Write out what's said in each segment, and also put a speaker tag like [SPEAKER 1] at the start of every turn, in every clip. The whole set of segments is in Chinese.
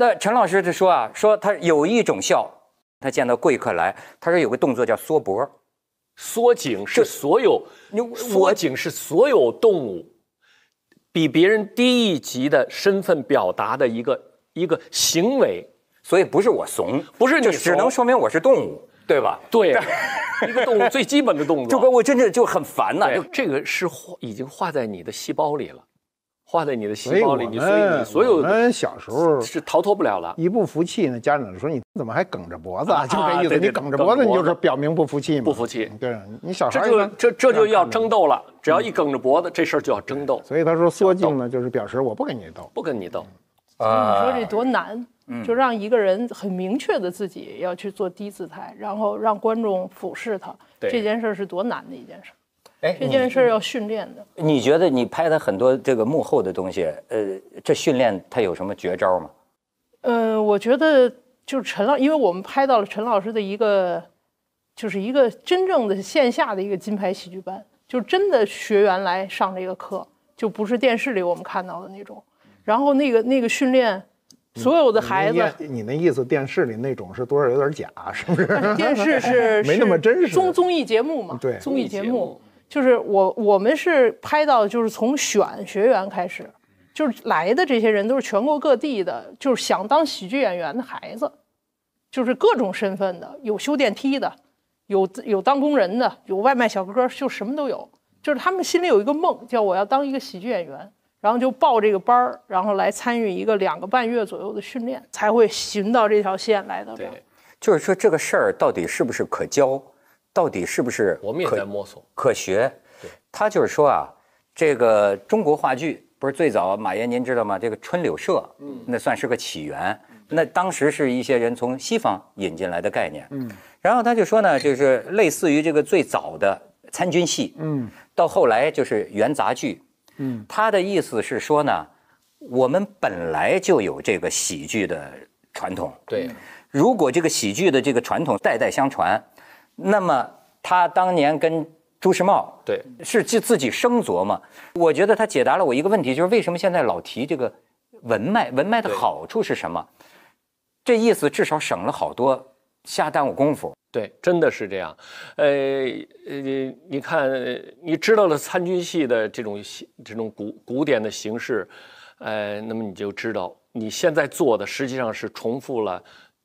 [SPEAKER 1] 那陈老师就说啊，说他有一种笑，他见到贵客来，他说有个动作叫缩脖，
[SPEAKER 2] 缩颈是所有缩颈是所有动物比别人低一级的身份表达的一个一个行为，
[SPEAKER 1] 所以不是我怂，
[SPEAKER 2] 不是你
[SPEAKER 1] 就只能说明我是动物，对吧？
[SPEAKER 2] 对，一个动物最基本的动作。
[SPEAKER 1] 就跟我真的就很烦呐，就
[SPEAKER 2] 这个是画已经画在你的细胞里了。画在你的细胞里，你所以你所有
[SPEAKER 3] 我们小时候
[SPEAKER 2] 是逃脱不了了。
[SPEAKER 3] 一不服气呢，家长就说你怎么还梗着脖子？
[SPEAKER 2] 啊
[SPEAKER 3] 就这意思，
[SPEAKER 2] 对对
[SPEAKER 3] 你梗着脖子，你就是表明不服气嘛。
[SPEAKER 2] 不服气
[SPEAKER 3] 对，你小孩
[SPEAKER 2] 这就这这就要争斗了，只要一梗着脖子，这事儿就要争斗，
[SPEAKER 3] 所以他说缩颈呢，就是表示我不跟你斗。
[SPEAKER 2] 不跟你斗。
[SPEAKER 4] 啊你说这多难，
[SPEAKER 2] 嗯
[SPEAKER 4] 就让一个人很明确的自己要去做低姿态，然后让观众俯视他，这件事儿是多难的一件事儿。
[SPEAKER 1] 哎，
[SPEAKER 4] 这件事儿要训练的。
[SPEAKER 1] 你觉得你拍的很多这个幕后的东西，呃，这训练它有什么绝招吗？
[SPEAKER 4] 嗯，我觉得就是陈老，因为我们拍到了陈老师的一个，就是一个真正的线下的一个金牌喜剧班，就真的学员来上这个课，就不是电视里我们看到的那种。然后那个那个训练，所有的孩子，
[SPEAKER 3] 你你那意思，电视里那种是多少有点假，是不是？
[SPEAKER 4] 电视是
[SPEAKER 3] 没那么真实
[SPEAKER 4] 是综综艺节目嘛？
[SPEAKER 3] 对
[SPEAKER 4] 综艺节
[SPEAKER 2] 目
[SPEAKER 4] 就是我我们是拍到就是从选学员开始，就是来的这些人都是全国各地的，就是想当喜剧演员的孩子，就是各种身份的，有修电梯的，有有当工人的，有外卖小哥，就什么都有。就是他们心里有一个梦，叫我要当一个喜剧演员，然后就报这个班儿，然后来参与一个两个半月左右的训练，才会寻到这条线来到这儿。
[SPEAKER 2] 对，
[SPEAKER 1] 就是说这个事儿到底是不是可教，到底是不是
[SPEAKER 2] 我们也
[SPEAKER 1] 可
[SPEAKER 2] 在摸索。
[SPEAKER 1] 可学
[SPEAKER 2] 对。
[SPEAKER 1] 他就是说啊，这个中国话剧不是最早马爷您知道吗？这个春柳社，嗯，那算是个起源。那当时是一些人从西方引进来的概念，嗯。然后他就说呢，就是类似于这个最早的参军戏，
[SPEAKER 3] 嗯，
[SPEAKER 1] 到后来就是元杂剧，
[SPEAKER 3] 嗯，
[SPEAKER 1] 他的意思是说呢，我们本来就有这个喜剧的传统，
[SPEAKER 2] 对，
[SPEAKER 1] 如果这个喜剧的这个传统代代相传，那么他当年跟朱时茂
[SPEAKER 2] 对
[SPEAKER 1] 是自自己生琢磨。我觉得他解答了我一个问题，就是为什么现在老提这个文脉？文脉的好处是什么？这意思至少省了好多下耽误功夫。
[SPEAKER 2] 对，真的是这样。呃呃，你看，你知道了参军戏的这种这种古古典的形式，呃，那么你就知道你现在做的实际上是重复了，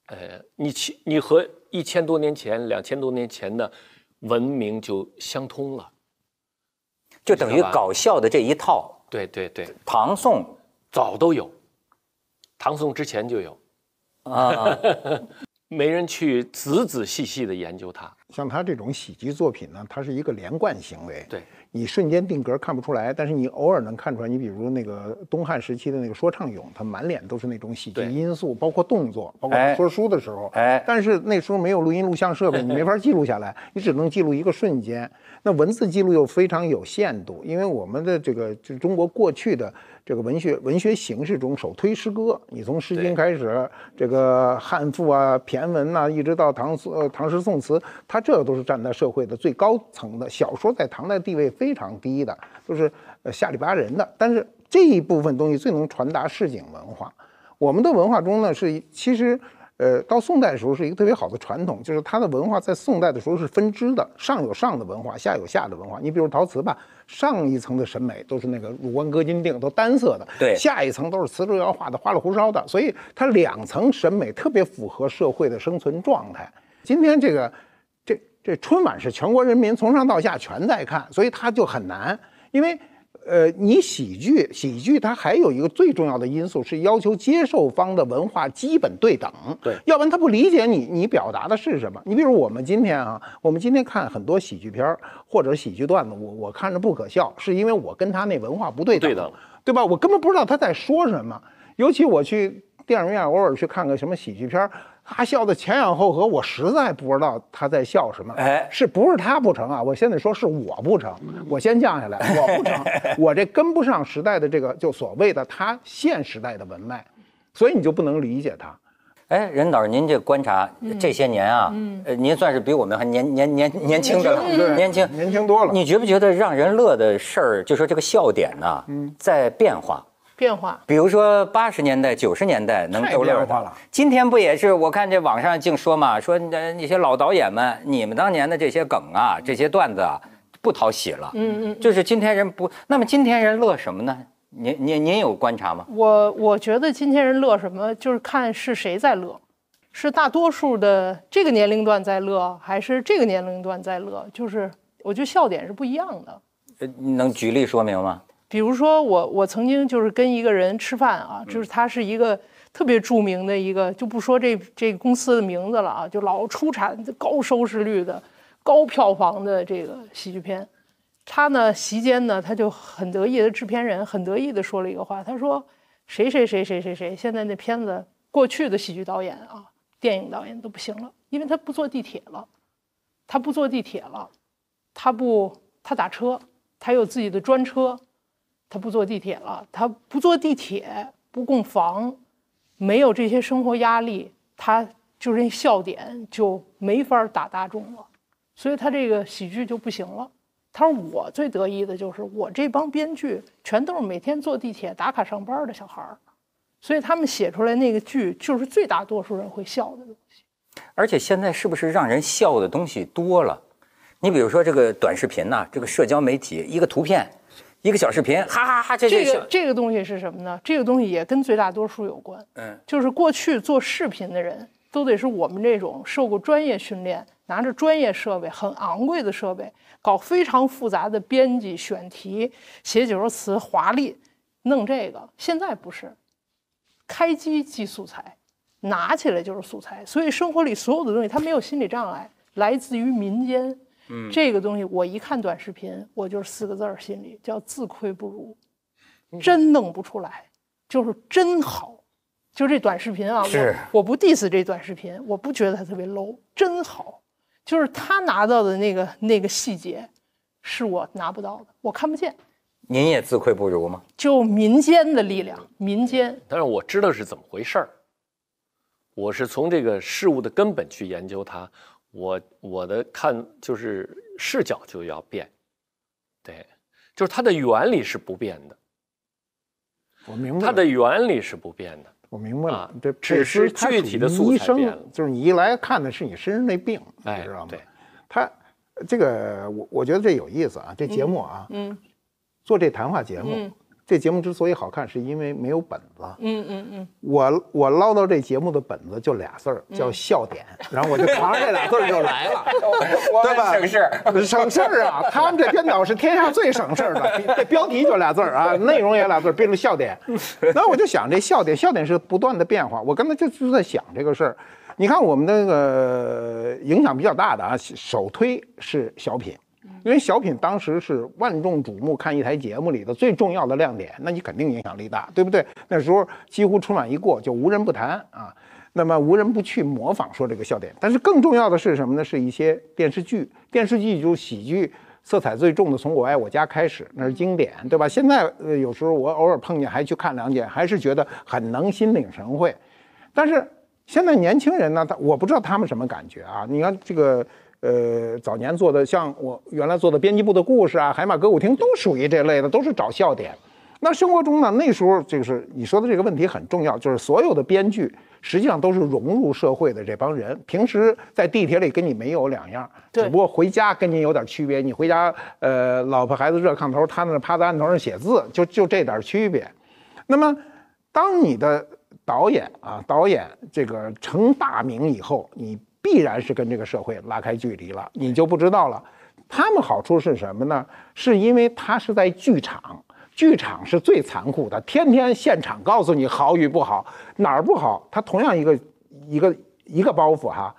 [SPEAKER 2] 呃，你去你和一千多年前、两千多年前的文明就相通了。
[SPEAKER 1] 就等于搞笑的这一套，
[SPEAKER 2] 对对对，
[SPEAKER 1] 唐宋
[SPEAKER 2] 早都有，唐宋之前就有，
[SPEAKER 1] 啊，
[SPEAKER 2] 没人去仔仔细细的研究它。
[SPEAKER 3] 像他这种喜剧作品呢，它是一个连贯行为。
[SPEAKER 2] 对，
[SPEAKER 3] 你瞬间定格看不出来，但是你偶尔能看出来。你比如那个东汉时期的那个说唱俑，他满脸都是那种喜剧因素，包括动作，包括
[SPEAKER 1] 哎
[SPEAKER 3] 说书的时候。
[SPEAKER 1] 哎
[SPEAKER 3] 但是那时候没有录音录像设备，你没法记录下来，你只能记录一个瞬间。那文字记录又非常有限度，因为我们的这个就是中国过去的这个文学文学形式中，首推诗歌。你从《诗经》开始，这个汉赋啊、骈文呐、一直到唐宋、呃、唐诗宋词，它这都是站在社会的最高层的。小说在唐代地位非常低的，都是呃下里巴人的。但是这一部分东西最能传达市井文化。我们的文化中呢，是其实。呃，到宋代的时候是一个特别好的传统，就是它的文化在宋代的时候是分支的，上有上的文化，下有下的文化。你比如陶瓷吧，上一层的审美都是那个入关歌金锭，都单色的，
[SPEAKER 1] 对
[SPEAKER 3] 下一层都是瓷砖窑画的花里胡哨的，所以它两层审美特别符合社会的生存状态。今天这个这这春晚是全国人民从上到下全在看，所以它就很难，因为。呃，你喜剧，喜剧它还有一个最重要的因素是要求接受方的文化基本对等，
[SPEAKER 2] 对
[SPEAKER 3] 要不然他不理解你，你表达的是什么。你比如我们今天啊，我们今天看很多喜剧片儿或者喜剧段子，我我看着不可笑，是因为我跟他那文化不对等，
[SPEAKER 2] 对的
[SPEAKER 3] 对吧？我根本不知道他在说什么。尤其我去电影院偶尔去看个什么喜剧片儿，他笑的前仰后合，我实在不知道他在笑什么。
[SPEAKER 1] 哎
[SPEAKER 3] 是不是他不成啊？我现在说是我不成，我先降下来，我不成，我这跟不上时代的这个就所谓的他现时代的文脉，所以你就不能理解他。
[SPEAKER 1] 哎，任导，您这观察这些年啊，呃，您算是比我们还年年年年轻的了，年轻
[SPEAKER 3] 年轻多了
[SPEAKER 1] 你觉不觉得让人乐的事儿，就说这个笑点呢，在变化？
[SPEAKER 4] 变化。
[SPEAKER 1] 比如说八十年代、九十年代能
[SPEAKER 3] 太
[SPEAKER 1] 逗乐的
[SPEAKER 3] 变化了
[SPEAKER 1] 今天不也是？我看这网上净说嘛，说那那些老导演们，你们当年的这些梗啊，这些段子啊，不讨喜了。
[SPEAKER 4] 嗯嗯，
[SPEAKER 1] 就是今天人不，那么今天人乐什么呢？您您您有观察吗？
[SPEAKER 4] 我我觉得今天人乐什么，就是看是谁在乐，是大多数的这个年龄段在乐，还是这个年龄段在乐？就是我觉得笑点是不一样的。
[SPEAKER 1] 呃你能举例说明吗？
[SPEAKER 4] 比如说我我曾经就是跟一个人吃饭啊，就是他是一个特别著名的一个，就不说这这个公司的名字了啊，就老出产高收视率的、高票房的这个喜剧片。他呢席间呢，他就很得意的制片人很得意的说了一个话，他说谁谁谁谁谁谁现在那片子过去的喜剧导演啊，电影导演都不行了，因为他不坐地铁了，他不坐地铁了，他不他打车，他有自己的专车。他不坐地铁了，他不坐地铁，不供房，没有这些生活压力，他就这笑点就没法打大众了，所以他这个喜剧就不行了。他说我最得意的就是我这帮编剧全都是每天坐地铁打卡上班的小孩儿，所以他们写出来那个剧就是最大多数人会笑的东西。
[SPEAKER 1] 而且现在是不是让人笑的东西多了？你比如说这个短视频呐、这个社交媒体，一个图片，一个小视频，哈哈哈，这
[SPEAKER 4] 这
[SPEAKER 1] 这
[SPEAKER 4] 个这个东西是什么呢？这个东西也跟最大多数有关。
[SPEAKER 1] 嗯，
[SPEAKER 4] 就是过去做视频的人都得是我们这种受过专业训练、拿着专业设备、很昂贵的设备，搞非常复杂的编辑、选题、写几首词、华丽，弄这个。现在不是，开机即素材，拿起来就是素材。所以生活里所有的东西，它没有心理障碍，来自于民间。嗯，这个东西我一看短视频，我就是四个字儿，心里叫自愧不如，真弄不出来，就是真好。就这短视频啊，
[SPEAKER 1] 是
[SPEAKER 4] 我我不 diss 这短视频，我不觉得它特别 low，真好。就是他拿到的那个那个细节，是我拿不到的，我看不见。
[SPEAKER 1] 您也自愧不如吗？
[SPEAKER 4] 就民间的力量，民间
[SPEAKER 2] 但是我知道是怎么回事儿，我是从这个事物的根本去研究它，我我的看就是视角就要变，对，就是它的原理是不变的，
[SPEAKER 3] 我明白了。
[SPEAKER 2] 它的原理是不变的，
[SPEAKER 3] 我明白了
[SPEAKER 2] 啊，
[SPEAKER 3] 这
[SPEAKER 2] 只是具体的
[SPEAKER 3] 医生
[SPEAKER 2] 素材变了
[SPEAKER 3] 就是你一来看的是你身上那病，你
[SPEAKER 2] 哎
[SPEAKER 3] 知道吗
[SPEAKER 2] 对？
[SPEAKER 3] 他这个我我觉得这有意思啊，这节目啊，
[SPEAKER 4] 嗯。
[SPEAKER 3] 做这谈话节目，
[SPEAKER 4] 嗯
[SPEAKER 3] 这节目之所以好看，是因为没有本子。
[SPEAKER 4] 嗯嗯嗯，
[SPEAKER 3] 我我唠叨这节目的本子就俩字儿，叫笑点，然后我就扛着这俩字儿就来了，对吧？
[SPEAKER 1] 省事。
[SPEAKER 3] 省事儿啊！他们这编导是天下最省事儿的，这标题就俩字儿啊，内容也俩字儿，编了笑点。那我就想这笑点，笑点是不断的变化。我刚才就就在想这个事儿。你看我们那个影响比较大的啊，首推是小品。因为小品当时是万众瞩目看一台节目里的最重要的亮点，那你肯定影响力大，对不对？那时候几乎春晚一过就无人不谈啊，那么无人不去模仿说这个笑点。但是更重要的是什么呢？是一些电视剧，电视剧就喜剧色彩最重的，从《我爱我家》开始，那是经典，对吧？现在呃有时候我偶尔碰见还去看两眼，还是觉得很能心领神会。但是现在年轻人呢，他我不知道他们什么感觉啊？你看这个。呃，早年做的像我原来做的编辑部的故事啊，海马歌舞厅都属于这类的，都是找笑点。那生活中呢，那时候就是你说的这个问题很重要，就是所有的编剧实际上都是融入社会的这帮人，平时在地铁里跟你没有两样，
[SPEAKER 4] 对
[SPEAKER 3] 只不过回家跟你有点区别。你回家，呃，老婆孩子热炕头，他那趴在案头上写字，就就这点区别。那么，当你的导演啊，导演这个成大名以后，你必然是跟这个社会拉开距离了，你就不知道了。他们好处是什么呢？是因为他是在剧场，剧场是最残酷的，天天现场告诉你好与不好，哪儿不好，他同样一个一个一个包袱哈，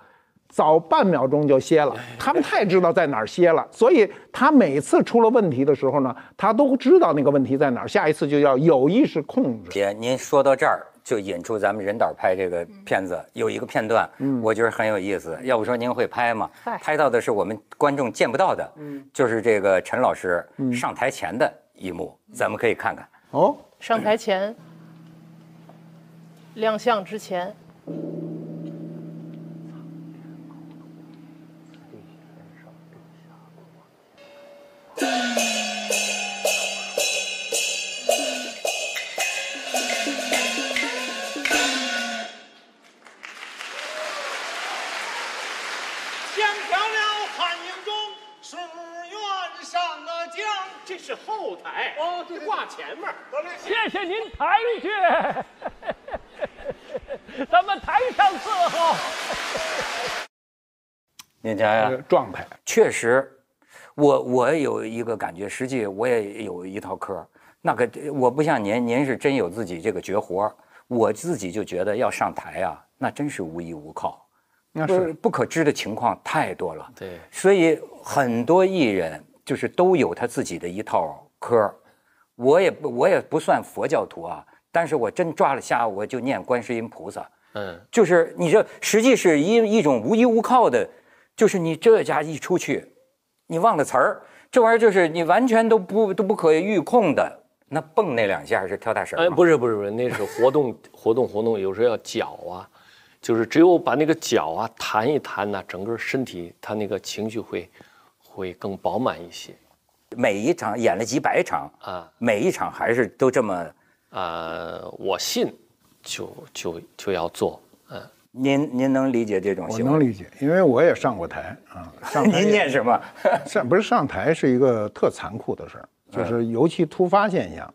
[SPEAKER 3] 早半秒钟就歇了。他们太知道在哪儿歇了，所以他每次出了问题的时候呢，他都知道那个问题在哪儿，下一次就要有意识控制。
[SPEAKER 1] 姐，您说到这儿，就引出咱们人导拍这个片子有一个片段，我觉得很有意思。要不说您会拍吗
[SPEAKER 4] 嗨？
[SPEAKER 1] 拍到的是我们观众见不到的，就是这个陈老师上台前的一幕，咱们可以看看。
[SPEAKER 3] 哦，
[SPEAKER 4] 上台前，亮相之前，
[SPEAKER 5] 是后台哦，这挂前面。
[SPEAKER 2] 谢谢您抬举，咱们台上伺候。
[SPEAKER 1] 您瞧瞧，
[SPEAKER 3] 状态。
[SPEAKER 1] 确实，我我有一个感觉，实际我也有一套嗑。那个我不像您，您是真有自己这个绝活我自己就觉得要上台啊，那真是无依无靠，
[SPEAKER 3] 那是
[SPEAKER 1] 不可知的情况太多了。
[SPEAKER 2] 对，
[SPEAKER 1] 所以很多艺人就是都有他自己的一套科我也不我也不算佛教徒啊，但是我真抓了瞎，我就念观世音菩萨。
[SPEAKER 2] 嗯，
[SPEAKER 1] 就是你这实际是一一种无依无靠的。就是你这家一出去，你忘了词儿，这玩意儿就是你完全都不都不可预控的。那蹦那两下是跳大绳
[SPEAKER 2] 哎，不是不是不是，那是活动活动活动，有时候要脚啊，就是只有把那个脚啊弹一弹呢，整个身体他那个情绪会会更饱满一些。
[SPEAKER 1] 每一场演了几百场啊，每一场还是都这么
[SPEAKER 2] 啊，我信就就就要做。
[SPEAKER 1] 嗯您您能理解这种？
[SPEAKER 3] 我能理解，因为我也上过台啊。上
[SPEAKER 1] 您念什么？
[SPEAKER 3] 上不是上台是一个特残酷的事儿，就是尤其突发现象。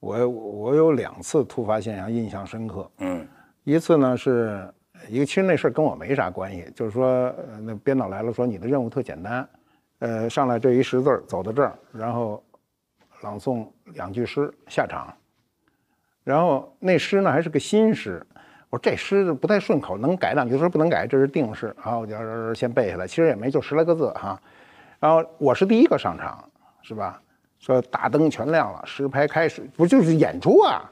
[SPEAKER 3] 我我有两次突发现象印象深刻。嗯，一次呢是一个，其实那事儿跟我没啥关系，就是说那编导来了，说你的任务特简单，呃，上来这一识字儿，走到这儿，然后朗诵两句诗下场。然后那诗呢还是个新诗。我说这诗不太顺口，能改两句。说不能改，这是定式。然后我就先背下来，其实也没就十来个字哈。然后我是第一个上场，是吧？说大灯全亮了，实拍开始，不就是演出啊？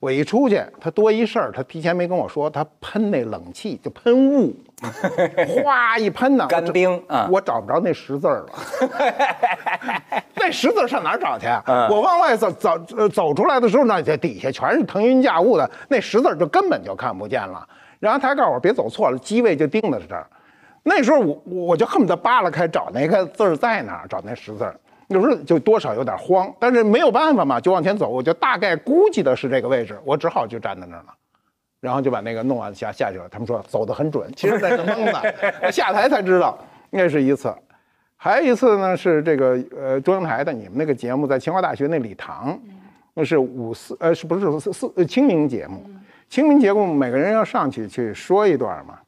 [SPEAKER 3] 我一出去，他多一事儿，他提前没跟我说，他喷那冷气就喷雾，哗一喷呢，
[SPEAKER 1] 干冰
[SPEAKER 3] 啊！我找不着那十字儿了，那十字上哪儿找去啊？我往外走走走出来的时候那，这底下全是腾云驾雾的，那十字就根本就看不见了。然后他告诉我别走错了，机位就定在这儿。那时候我我就恨不得扒拉开找那个字儿在哪儿，找那十字儿。有时候就多少有点慌，但是没有办法嘛，就往前走。我就大概估计的是这个位置，我只好就站在那儿了，然后就把那个弄完下下去了。他们说走得很准，其实那是蒙的。下台才知道，那是一次。还有一次呢，是这个呃中央台的你们那个节目，在清华大学那礼堂，那是五四呃是不是四四清明节目？清明节目每个人要上去去说一段嘛。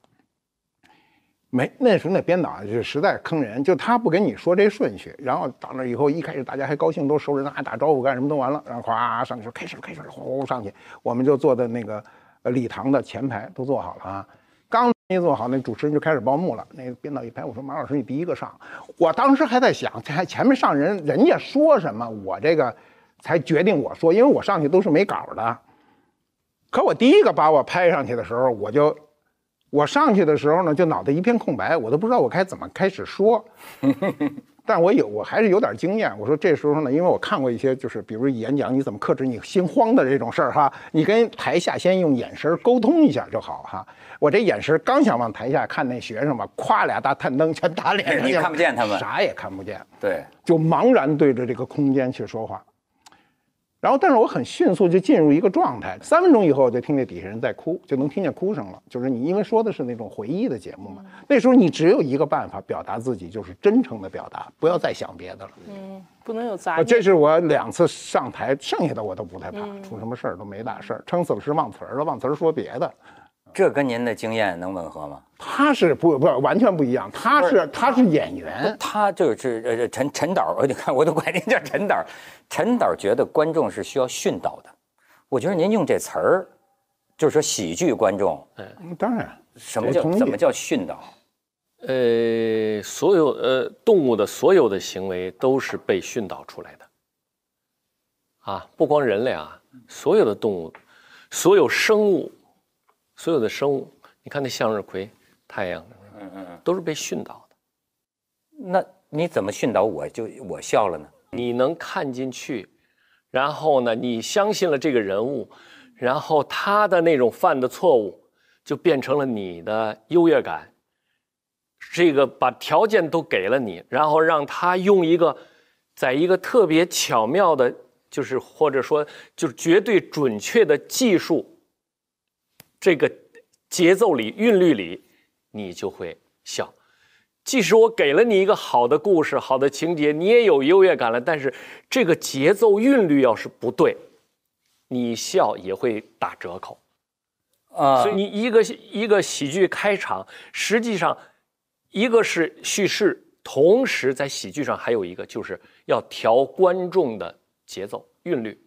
[SPEAKER 3] 没，那时候那编导就实在坑人，就他不跟你说这顺序，然后到那以后，一开始大家还高兴，都熟人，还打招呼干什么都完了，然后哗上去说开始了开始，了呼上去，我们就坐在那个礼堂的前排都坐好了啊，刚一坐好，那主持人就开始报幕了。那个编导一拍，我说马老师你第一个上，我当时还在想，还前面上人人家说什么，我这个才决定我说，因为我上去都是没稿的，可我第一个把我拍上去的时候，我就。我上去的时候呢，就脑袋一片空白，我都不知道我该怎么开始说。但我有，我还是有点经验。我说这时候呢，因为我看过一些，就是比如演讲，你怎么克制你心慌的这种事儿哈，你跟台下先用眼神沟通一下就好哈。我这眼神刚想往台下看那学生吧，咵俩大探灯全打脸上，
[SPEAKER 1] 你看不见他们，
[SPEAKER 3] 啥也看不见。
[SPEAKER 1] 对，
[SPEAKER 3] 就茫然对着这个空间去说话。然后，但是我很迅速就进入一个状态，三分钟以后我就听见底下人在哭，就能听见哭声了。就是你因为说的是那种回忆的节目嘛，那时候你只有一个办法表达自己，就是真诚的表达，不要再想别的了。
[SPEAKER 4] 嗯，不能有杂念。
[SPEAKER 3] 这是我两次上台，剩下的我都不太怕，出什么事儿都没大事儿，撑死了是忘词儿了，忘词儿说别的。
[SPEAKER 1] 这跟您的经验能吻合吗？
[SPEAKER 3] 他是不不完全不一样，他是他是演员，
[SPEAKER 1] 他就是呃陈陈导，你看我都管您叫陈导，陈导觉得观众是需要训导的，我觉得您用这词儿，就是说喜剧观众，
[SPEAKER 3] 嗯，当然，
[SPEAKER 1] 什么叫怎么叫训导？
[SPEAKER 2] 呃，所有呃动物的所有的行为都是被训导出来的，啊，不光人类啊，所有的动物，所有生物。所有的生物，你看那向日葵、太阳，嗯嗯嗯，都是被训导的。
[SPEAKER 1] 那你怎么训导我就我笑了呢？
[SPEAKER 2] 你能看进去，然后呢，你相信了这个人物，然后他的那种犯的错误就变成了你的优越感。这个把条件都给了你，然后让他用一个，在一个特别巧妙的，就是或者说就是绝对准确的技术。这个节奏里、韵律里，你就会笑。即使我给了你一个好的故事、好的情节，你也有优越感了，但是这个节奏韵律要是不对，你笑也会打折扣。
[SPEAKER 1] 啊
[SPEAKER 2] 所以你一个一个喜剧开场，实际上一个是叙事，同时在喜剧上还有一个就是要调观众的节奏韵律。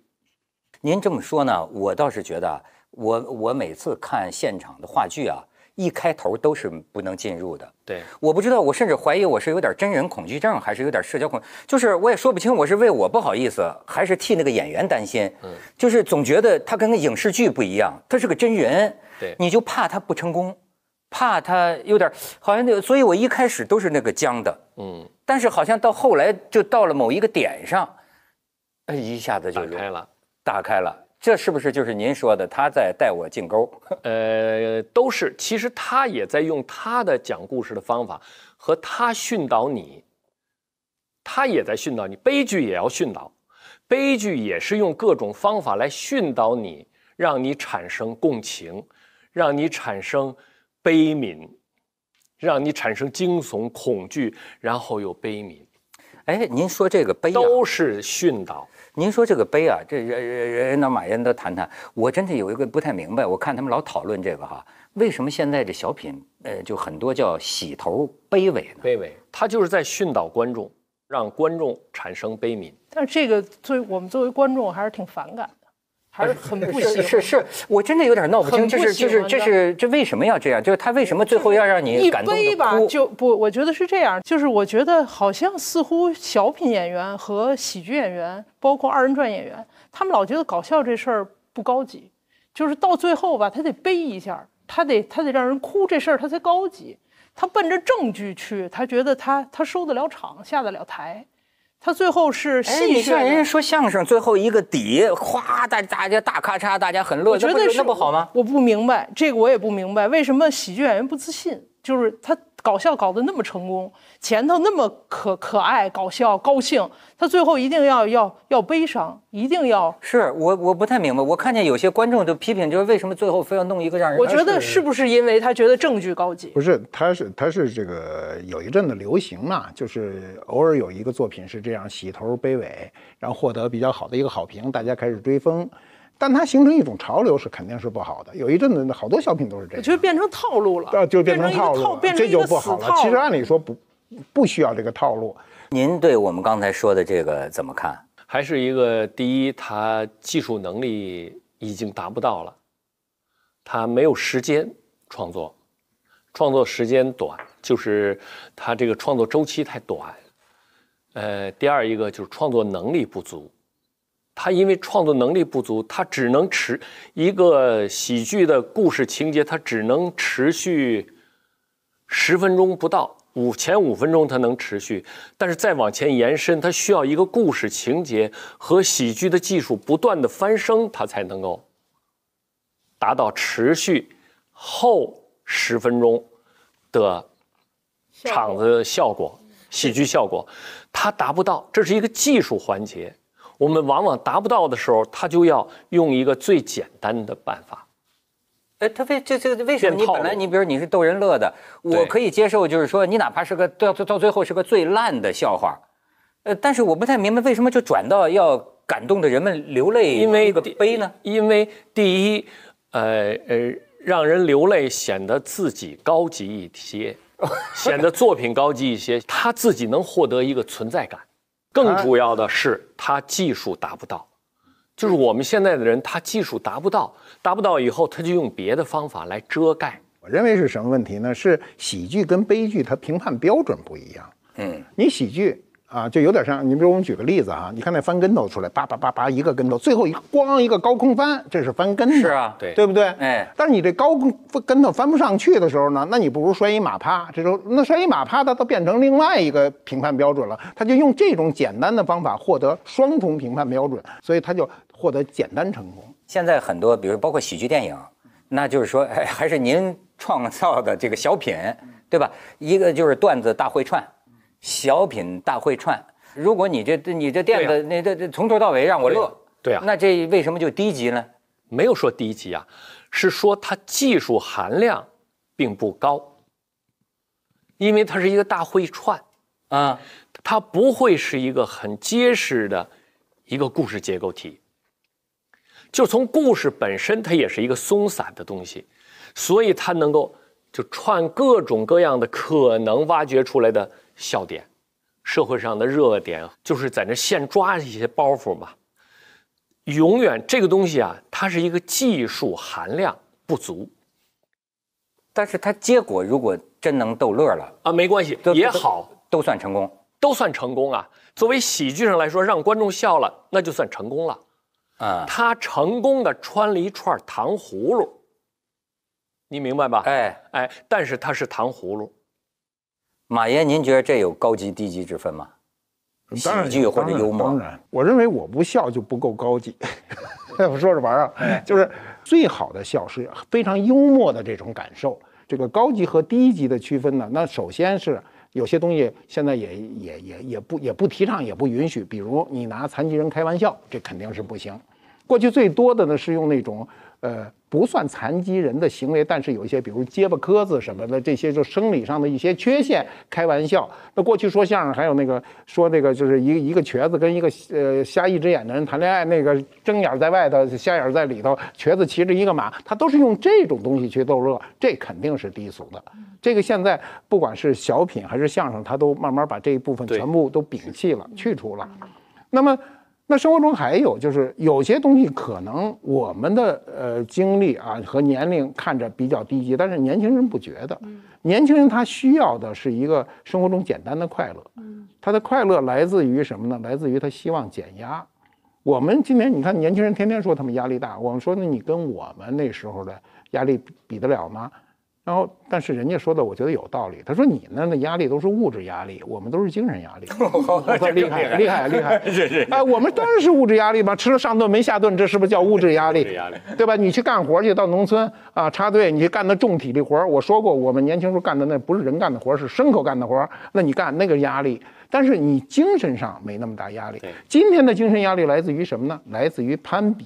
[SPEAKER 1] 您这么说呢，我倒是觉得啊，我我每次看现场的话剧啊，一开头都是不能进入的。
[SPEAKER 2] 对，
[SPEAKER 1] 我不知道，我甚至怀疑我是有点真人恐惧症，还是有点社交恐，就是我也说不清，我是为我不好意思，还是替那个演员担心。嗯，就是总觉得他跟个影视剧不一样，他是个真人，
[SPEAKER 2] 对
[SPEAKER 1] 你就怕他不成功，怕他有点好像那个，所以我一开始都是那个僵的，
[SPEAKER 2] 嗯，
[SPEAKER 1] 但是好像到后来就到了某一个点上，哎，一下子就
[SPEAKER 2] 打开了。
[SPEAKER 1] 打开了。这是不是就是您说的他在带我进沟？
[SPEAKER 2] 呃，都是，其实他也在用他的讲故事的方法和他训导你，他也在训导你，悲剧也要训导，悲剧也是用各种方法来训导你，让你产生共情，让你产生悲悯，让你产生惊悚、恐惧，然后又悲悯，
[SPEAKER 1] 哎，您说这个悲啊，
[SPEAKER 2] 都是训导。
[SPEAKER 1] 您说这个悲啊，这人人人那马人都谈谈。我真的有一个不太明白，我看他们老讨论这个哈，为什么现在这小品，呃，就很多叫喜头悲尾呢？
[SPEAKER 2] 卑尾，他就是在训导观众，让观众产生悲悯。
[SPEAKER 4] 但是这个作为我们作为观众还是挺反感的，还是很不喜欢。
[SPEAKER 1] 是是是，我真的有点闹不清，
[SPEAKER 4] 很不
[SPEAKER 1] 这是就是这是这为什么要这样？就是他为什么最后要让你
[SPEAKER 4] 一
[SPEAKER 1] 感动
[SPEAKER 4] 悲吧
[SPEAKER 1] 的哭？
[SPEAKER 4] 就不，我觉得是这样，就是我觉得好像似乎小品演员和喜剧演员，包括二人转演员，他们老觉得搞笑这事儿不高级，就是到最后吧，他得悲一下，他得他得让人哭，这事儿他才高级。他奔着证据去，他觉得他他收得了场，下得了台。他最后是
[SPEAKER 1] 哎，
[SPEAKER 4] 戏谑
[SPEAKER 1] 你像人家。说相声，最后一个底，哗，大大家大咔嚓，大家很乐，
[SPEAKER 4] 我觉得是
[SPEAKER 1] 那不好吗？
[SPEAKER 4] 我不明白这个，我也不明白为什么喜剧演员不自信，就是他搞笑搞得那么成功，前头那么可可爱、搞笑、高兴，他最后一定要要要悲伤，一定要。
[SPEAKER 1] 是我我不太明白，我看见有些观众就批评，就是为什么最后非要弄一个让人
[SPEAKER 4] 我觉得是不是因为他觉得证据高级？
[SPEAKER 3] 不是，他是他是这个有一阵子流行嘛，就是偶尔有一个作品是这样喜头悲尾，然后获得比较好的一个好评，大家开始追风，但它形成一种潮流是肯定是不好的。有一阵子好多小品都是这样，
[SPEAKER 4] 我觉得变成套路了，
[SPEAKER 3] 啊，就变成套路了，这就不好了。其实按理说不不需要这个套路，
[SPEAKER 1] 您对我们刚才说的这个怎么看？
[SPEAKER 2] 还是一个第一，他技术能力已经达不到了，他没有时间创作，创作时间短，就是他这个创作周期太短。呃，第二一个就是创作能力不足，他因为创作能力不足，他只能持一个喜剧的故事情节，他只能持续十分钟不到，五前五分钟他能持续，但是再往前延伸，他需要一个故事情节和喜剧的技术不断的翻升，他才能够达到持续后十分钟的场子效果、喜剧效果，他达不到，这是一个技术环节。我们往往达不到的时候，他就要用一个最简单的办法。
[SPEAKER 1] 哎，他为这这为什么你本来你比如你是逗人乐的，我可以接受，就是说你哪怕是个到到最后是个最烂的笑话，呃，但是我不太明白为什么就转到要感动的人们流泪，
[SPEAKER 2] 因为
[SPEAKER 1] 一个悲呢？
[SPEAKER 2] 因为第一，呃呃，让人流泪显得自己高级一些，显得作品高级一些，他自己能获得一个存在感。更主要的是，他技术达不到，就是我们现在的人，他技术达不到，达不到以后，他就用别的方法来遮盖。
[SPEAKER 3] 我认为是什么问题呢？是喜剧跟悲剧它评判标准不一样。
[SPEAKER 1] 嗯，
[SPEAKER 3] 你喜剧啊，就有点像你比如我们举个例子啊，你看那翻跟头出来，叭叭叭叭一个跟头，最后一个咣一个高空翻，这是翻跟头，
[SPEAKER 1] 是啊
[SPEAKER 2] 对
[SPEAKER 3] 对不对？
[SPEAKER 1] 哎
[SPEAKER 3] 但是你这高空跟头翻不上去的时候呢，那你不如摔一马趴，这时候那摔一马趴，它都变成另外一个评判标准了，他就用这种简单的方法获得双重评判标准，所以他就获得简单成功。
[SPEAKER 1] 现在很多，比如包括喜剧电影，那就是说，哎，还是您创造的这个小品，对吧？一个就是段子大会串，小品大会串。如果你这你这垫子，那这这从头到尾让我乐，
[SPEAKER 2] 对啊
[SPEAKER 1] 那这为什么就低级呢？
[SPEAKER 2] 没有说低级啊，是说它技术含量并不高。因为它是一个大会串，
[SPEAKER 1] 啊，
[SPEAKER 2] 它不会是一个很结实的一个故事结构体。就从故事本身，它也是一个松散的东西，所以它能够就串各种各样的可能挖掘出来的笑点，社会上的热点，就是在那现抓一些包袱嘛。永远这个东西啊，它是一个技术含量不足
[SPEAKER 1] 但是它结果如果真能逗乐了，
[SPEAKER 2] 啊，没关系也好，
[SPEAKER 1] 都算成功。
[SPEAKER 2] 都算成功啊。作为喜剧上来说，让观众笑了，那就算成功了。
[SPEAKER 1] 啊，
[SPEAKER 2] 他成功的穿了一串糖葫芦，你明白吧？
[SPEAKER 1] 哎，
[SPEAKER 2] 哎，但是它是糖葫芦，
[SPEAKER 1] 马爷，您觉得这有高级低级之分吗？喜剧或者
[SPEAKER 3] 当然
[SPEAKER 1] 幽默
[SPEAKER 3] 当然，我认为我不笑就不够高级。我说着玩儿啊，就是最好的笑是非常幽默的这种感受。这个高级和低级的区分呢，那首先是有些东西现在也也也也不也不提倡，也不允许。比如你拿残疾人开玩笑，这肯定是不行。过去最多的呢是用那种呃不算残疾人的行为，但是有一些比如结巴磕子什么的这些就生理上的一些缺陷开玩笑。那过去说相声还有那个说那个就是一个一个瘸子跟一个呃瞎一只眼的人谈恋爱，那个睁眼在外头，瞎眼在里头，瘸子骑着一个马，他都是用这种东西去逗乐，这肯定是低俗的。这个现在不管是小品还是相声，他都慢慢把这一部分全部都摒弃了、去除了。那么，那生活中还有就是有些东西可能我们的呃经历啊和年龄看着比较低级，但是年轻人不觉得。年轻人他需要的是一个生活中简单的快乐。他的快乐来自于什么呢？来自于他希望减压。我们今天你看年轻人天天说他们压力大，我们说那你跟我们那时候的压力比得了吗？然后，但是人家说的我觉得有道理。他说你那那压力都是物质压力，我们都是精神压力。厉害厉害厉害！是是。哎，我们当然是物质压力嘛，吃了上顿没下顿，这是不是叫物质压力？
[SPEAKER 2] 压力
[SPEAKER 3] 对吧？你去干活去，到农村啊插队，你去干那重体力活我说过，我们年轻时候干的那不是人干的活是牲口干的活那你干那个压力，但是你精神上没那么大压力。今天的精神压力来自于什么呢？来自于攀比。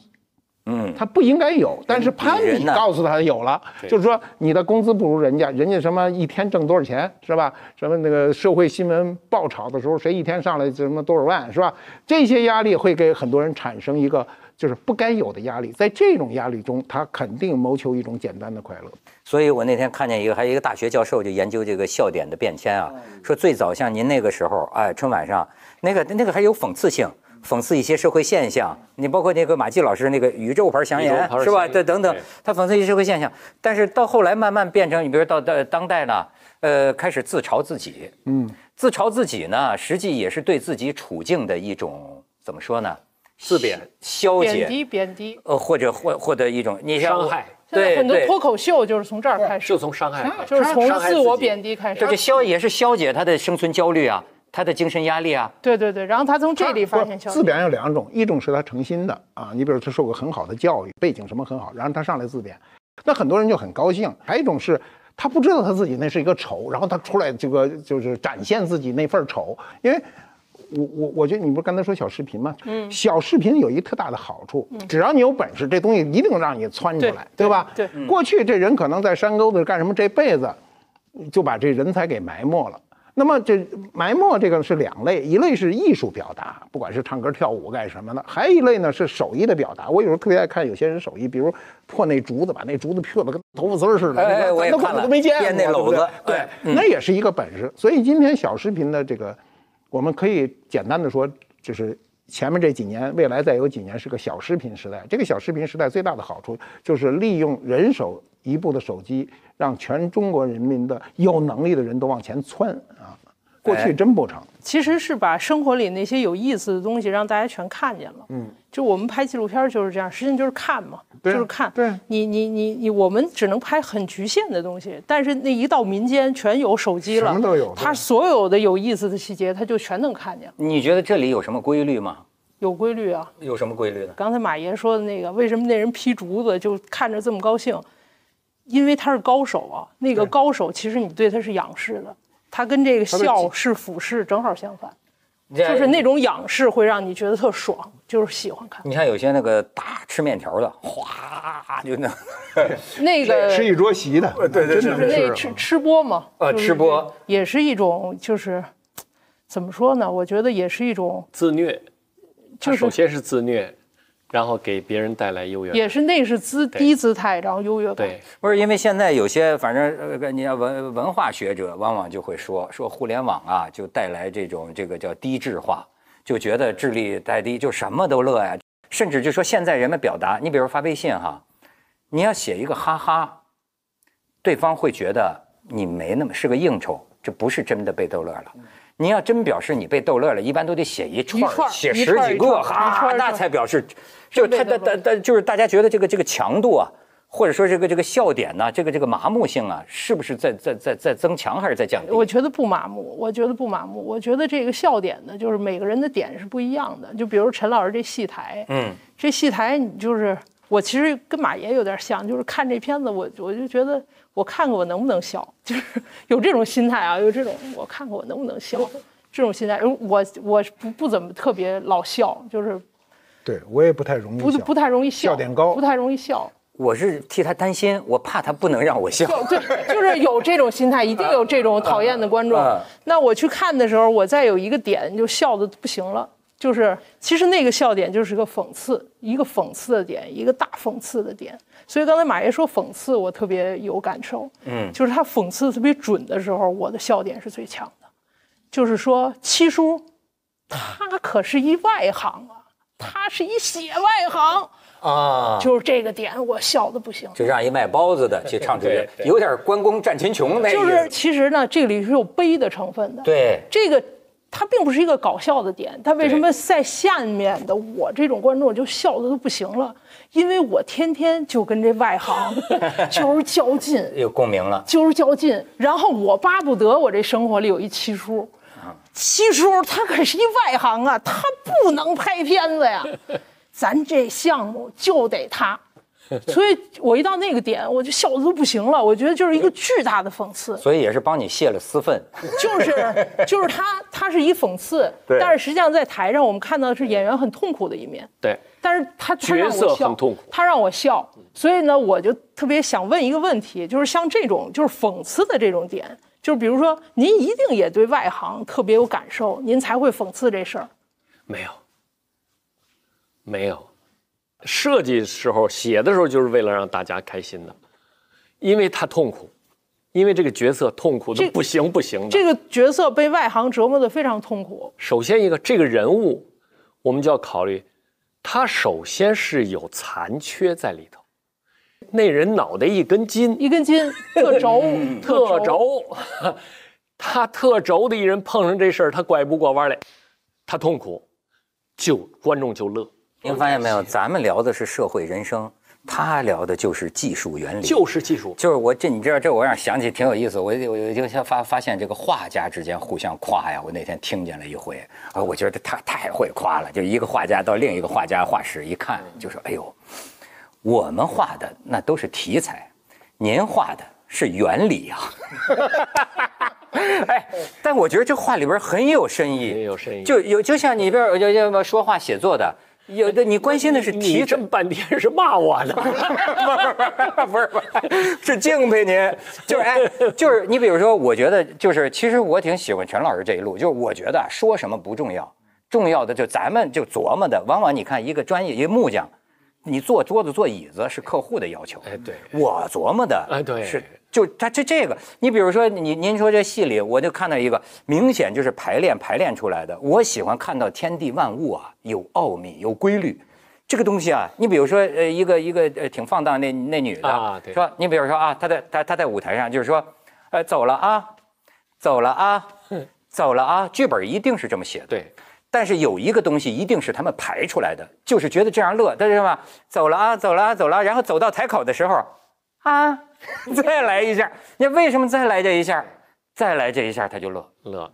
[SPEAKER 1] 嗯，
[SPEAKER 3] 他不应该有，但是攀比
[SPEAKER 1] 呢
[SPEAKER 3] 告诉他有了，就是说你的工资不如人家，人家什么一天挣多少钱是吧？什么那个社会新闻爆炒的时候，谁一天上来什么多少万是吧？这些压力会给很多人产生一个就是不该有的压力，在这种压力中，他肯定谋求一种简单的快乐。
[SPEAKER 1] 所以我那天看见一个，还有一个大学教授就研究这个笑点的变迁啊，说最早像您那个时候，哎，春晚上那个那个还有讽刺性。讽刺一些社会现象，你包括那个马季老师那个宇宙牌祥
[SPEAKER 2] 宇宙牌
[SPEAKER 1] 言是吧？
[SPEAKER 2] 祥言
[SPEAKER 1] 这等等，他讽刺一些社会现象，但是到后来慢慢变成，你比如到到当代呢，呃，开始自嘲自己，
[SPEAKER 3] 嗯，
[SPEAKER 1] 自嘲自己呢，实际也是对自己处境的一种怎么说呢？
[SPEAKER 2] 自贬、
[SPEAKER 1] 消解，
[SPEAKER 4] 贬低贬低。
[SPEAKER 1] 呃，或者获获得一种你像
[SPEAKER 2] 伤害，
[SPEAKER 4] 现在
[SPEAKER 1] 对对
[SPEAKER 4] 很多脱口秀就是从这儿开始
[SPEAKER 2] 就，从伤害开始，
[SPEAKER 4] 就是从自我贬低开始
[SPEAKER 1] 这。个消也是消解他的生存焦虑啊，他的精神压力啊。
[SPEAKER 4] 对对对，然后他从这里发现。
[SPEAKER 3] 自贬有两种，一种是他诚心的啊，你比如他受过很好的教育，背景什么很好，然后他上来自贬，那很多人就很高兴。还有一种是他不知道他自己那是一个丑，然后他出来这个就是展现自己那份丑，因为。我我我觉得你不是刚才说小视频吗？嗯，小视频有一特大的好处，只要你有本事，这东西一定让你窜出来，对吧？
[SPEAKER 4] 对
[SPEAKER 3] 过去这人可能在山沟子干什么，这辈子就把这人才给埋没了。那么这埋没这个是两类，一类是艺术表达，不管是唱歌跳舞干什么的；还有一类呢是手艺的表达。我有时候特别爱看有些人手艺，比如破那竹子，把那竹子破的跟头发丝儿似的，
[SPEAKER 1] 我也看了
[SPEAKER 3] 都没见
[SPEAKER 1] 那篓子
[SPEAKER 3] 对那也是一个本事。所以今天小视频的这个，我们可以简单的说，就是前面这几年，未来再有几年是个小视频时代。这个小视频时代最大的好处就是利用人手一部的手机，让全中国人民的有能力的人都往前窜啊！过去
[SPEAKER 1] 哎
[SPEAKER 3] 真不成。
[SPEAKER 4] 其实是把生活里那些有意思的东西让大家全看见了。嗯，就我们拍纪录片就是这样，实际上就是看嘛，
[SPEAKER 3] 对
[SPEAKER 4] 就是看。
[SPEAKER 3] 对
[SPEAKER 4] 你你你你，我们只能拍很局限的东西，但是那一到民间，全有手机了，
[SPEAKER 3] 什么都有
[SPEAKER 4] 他所有的有意思的细节，他就全能看见，
[SPEAKER 1] 你觉得这里有什么规律吗？
[SPEAKER 4] 有规律啊。
[SPEAKER 1] 有什么规律呢？
[SPEAKER 4] 刚才马爷说的那个，为什么那人劈竹子就看着这么高兴？因为他是高手啊，那个高手其实你对他是仰视的，他跟这个笑是俯视正好相反。就是那种仰视会让你觉得特爽，就是喜欢看
[SPEAKER 1] 你看有些那个大吃面条的，哗就那，
[SPEAKER 4] 那个
[SPEAKER 3] 吃一桌席的，对对
[SPEAKER 4] 就是那吃吃播嘛，
[SPEAKER 1] 呃吃播
[SPEAKER 4] 也是一种就是怎么说呢？我觉得也是一种
[SPEAKER 2] 自虐，
[SPEAKER 4] 就是
[SPEAKER 2] 首先是自虐，然后给别人带来优越感。
[SPEAKER 4] 也是那是姿低姿态，然后优越感。
[SPEAKER 2] 对，
[SPEAKER 1] 不是因为现在有些反正呃，你要文文化学者往往就会说说互联网啊，就带来这种这个叫低智化，就觉得智力太低，就什么都乐呀，甚至就说现在人们表达，你比如发微信哈，你要写一个哈哈，对方会觉得你没那么是个应酬，这不是真的被逗乐了。你要真表示你被逗乐了，一般都得写一串儿，
[SPEAKER 4] 一串
[SPEAKER 1] 写十几个，哈那才表示，就是他他他他就是大家觉得这个这个强度啊，或者说这个这个笑点呢、这个这个麻木性啊，是不是在在在在增强还是在降低？
[SPEAKER 4] 我觉得不麻木，我觉得不麻木。我觉得这个笑点呢，就是每个人的点是不一样的。就比如陈老师这戏台，
[SPEAKER 1] 嗯，
[SPEAKER 4] 这戏台你就是我其实跟马爷有点像，就是看这片子我我就觉得我看看我能不能笑，就是 有这种心态啊，有这种我看看我能不能笑 这种心态。我我不不怎么特别老笑，就是
[SPEAKER 3] 对我也不太容易笑
[SPEAKER 4] 不不太容易笑，
[SPEAKER 3] 笑点高
[SPEAKER 4] 不太容易笑。
[SPEAKER 1] 我是替他担心，我怕他不能让我笑。
[SPEAKER 4] 就对，就是有这种心态，一定有这种讨厌的观众
[SPEAKER 1] 嗯。
[SPEAKER 4] 那我去看的时候，我再有一个点就笑的不行了，就是其实那个笑点就是个讽刺，一个讽刺的点，一个大讽刺的点。所以刚才马爷说讽刺，我特别有感受。嗯，就是他讽刺特别准的时候，我的笑点是最强的。就是说，七叔，他可是一外行啊，他是一写外行，
[SPEAKER 1] 啊，
[SPEAKER 4] 就是这个点，我笑的不行。
[SPEAKER 1] 就让一卖包子的去唱出去
[SPEAKER 2] 对，对
[SPEAKER 1] 有点关公战秦琼那意思。
[SPEAKER 4] 就是其实呢，这里是有悲的成分的。
[SPEAKER 1] 对，
[SPEAKER 4] 这个它并不是一个搞笑的点，它为什么在下面的我这种观众就笑的都不行了？因为我天天就跟这外行 就是较劲，
[SPEAKER 1] 有共鸣了。
[SPEAKER 4] 就是较劲，然后我巴不得我这生活里有一七叔。七叔他可是一外行啊，他不能拍片子呀，咱这项目就得他。所以我一到那个点，我就笑的都不行了。我觉得就是一个巨大的讽刺。
[SPEAKER 1] 所以也是帮你泄了私愤。
[SPEAKER 4] 就是就是他他是一讽刺，
[SPEAKER 1] 对
[SPEAKER 4] 但是实际上在台上我们看到的是演员很痛苦的一面，
[SPEAKER 2] 对，
[SPEAKER 4] 但是他
[SPEAKER 2] 角色很痛苦
[SPEAKER 4] 他让我笑，所以呢，我就特别想问一个问题，就是像这种就是讽刺的这种点，就是比如说您一定也对外行特别有感受，您才会讽刺这事儿。
[SPEAKER 2] 没有，没有，设计时候写的时候就是为了让大家开心的，因为他痛苦，因为这个角色痛苦的不行不行的。
[SPEAKER 4] 这个角色被外行折磨的非常痛苦，
[SPEAKER 2] 首先一个这个人物，我们就要考虑，他首先是有残缺在里头。那人脑袋一根筋，
[SPEAKER 4] 一根筋特轴，
[SPEAKER 2] 特轴，他特轴的一人碰上这事儿，他拐不过弯来，他痛苦，就观众就乐，
[SPEAKER 1] 您发现没有？咱们聊的是社会人生，他聊的就是技术原理。
[SPEAKER 2] 就是技术。
[SPEAKER 1] 就是我这，你知道这我让想起挺有意思。我我我就像发发现这个画家之间互相夸呀。我那天听见了一回，啊，我觉得他太会夸了。就一个画家到另一个画家画室一看，就说：“哎呦，我们画的那都是题材，您画的是原理呀、哎，但我觉得这话里边很有深意，
[SPEAKER 2] 很有深意
[SPEAKER 1] 就有就像你比如就就说话写作的，有的你关心的是题
[SPEAKER 2] 你这。么半天是骂我呢？
[SPEAKER 1] 不是不是，是敬佩您，就是哎，就是你比如说，我觉得就是，其实我挺喜欢陈老师这一路，就是我觉得啊说什么不重要，重要的就咱们就琢磨的，往往你看一个专业一个木匠，你坐桌子坐椅子是客户的要求，
[SPEAKER 2] 哎，对，
[SPEAKER 1] 我琢磨的，
[SPEAKER 2] 哎对。
[SPEAKER 1] 是就他这这个，你比如说你您说这戏里，我就看到一个明显就是排练排练出来的，我喜欢看到天地万物啊有奥秘有规律。这个东西啊，你比如说，呃，一个一个呃挺放荡那那女的，
[SPEAKER 2] 啊对
[SPEAKER 1] 说你比如说啊，她在她她在舞台上就是说，呃，走了啊，走了啊，走了啊，剧本一定是这么写的，
[SPEAKER 2] 对，
[SPEAKER 1] 但是有一个东西一定是他们排出来的，就是觉得这样乐，但是吧，走了啊，走了啊，走了，然后走到台口的时候，啊，再来一下，你为什么再来这一下？再来这一下他就乐，
[SPEAKER 2] 乐。